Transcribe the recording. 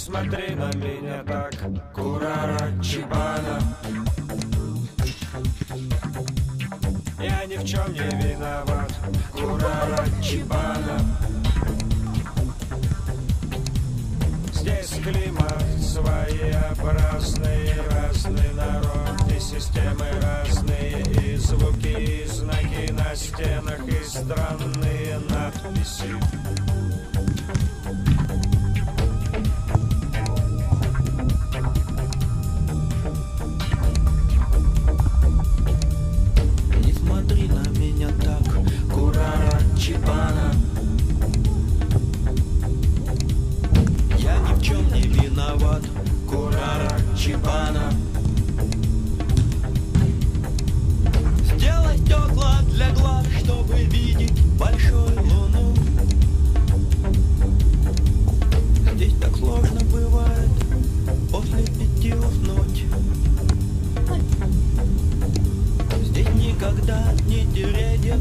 смотри на меня так, Курара Чибана Я ни в чем не виноват, Курара Чибана Здесь климат своеобразный, разный народ и системы разные, и звуки, и знаки на стенах, и странные надписи. Здесь никогда не деревья,